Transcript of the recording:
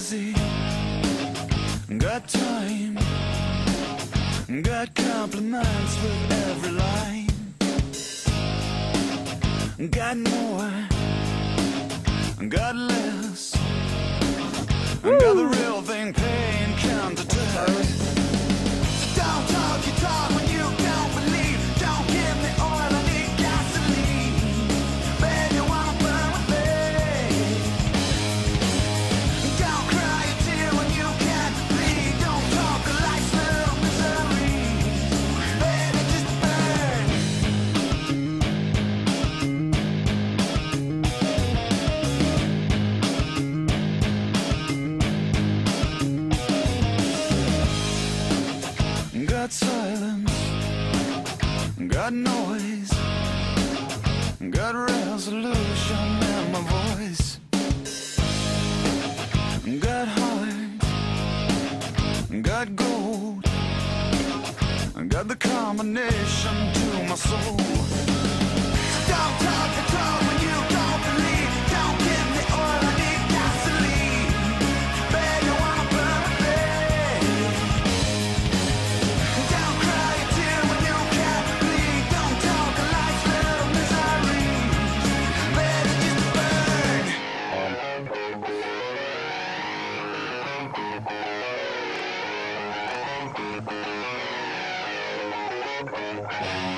busy. Got time. Got compliments with every line. Got more. Got less. Woo! Got the real thing paid. Got silence, got noise, got resolution in my voice. Got heart, got gold, got the combination to my soul. Don't talk Thank you.